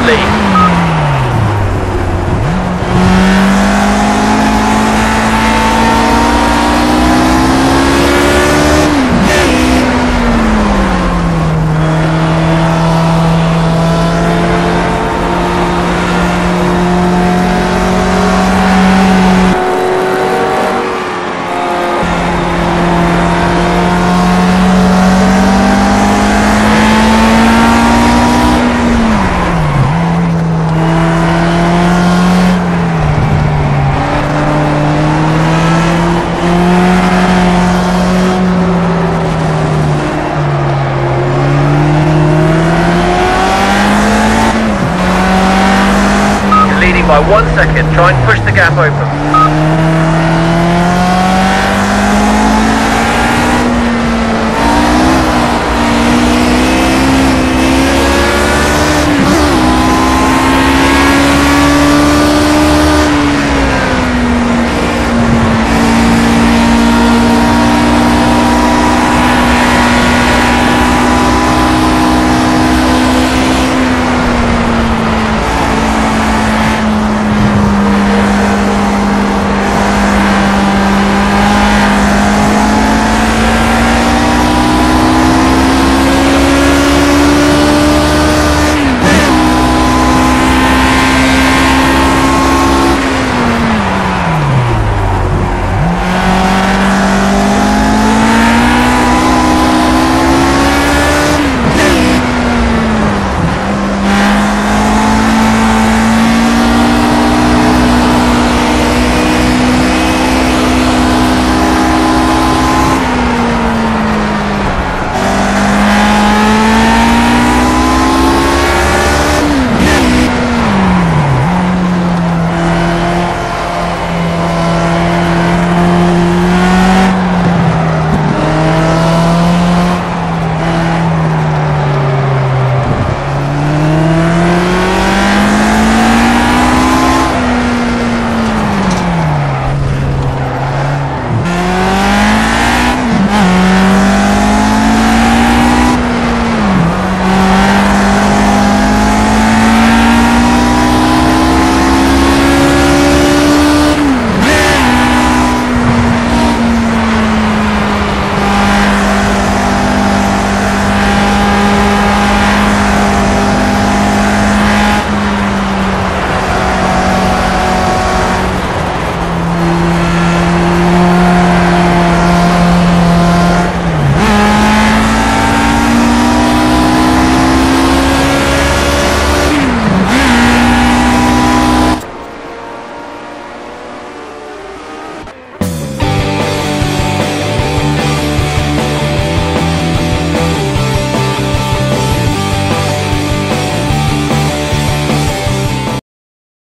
currently by one second. Try and push the gap open.